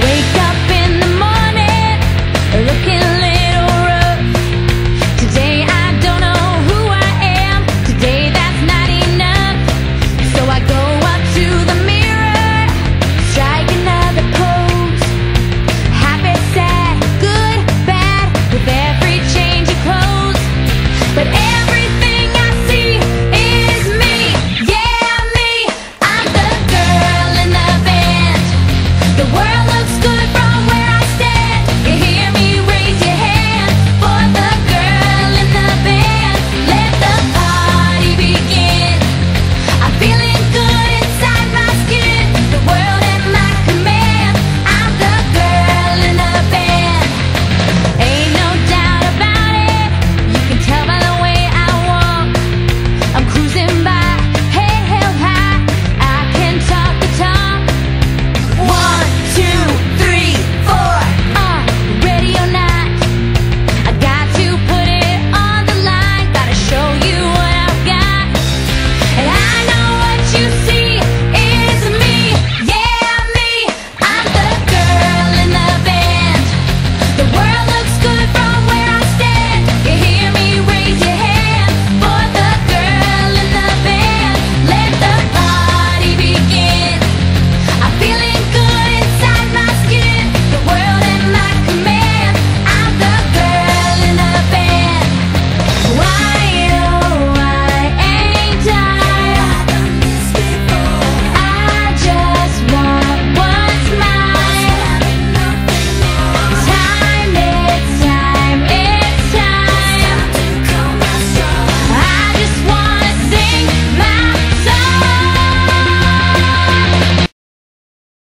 Wake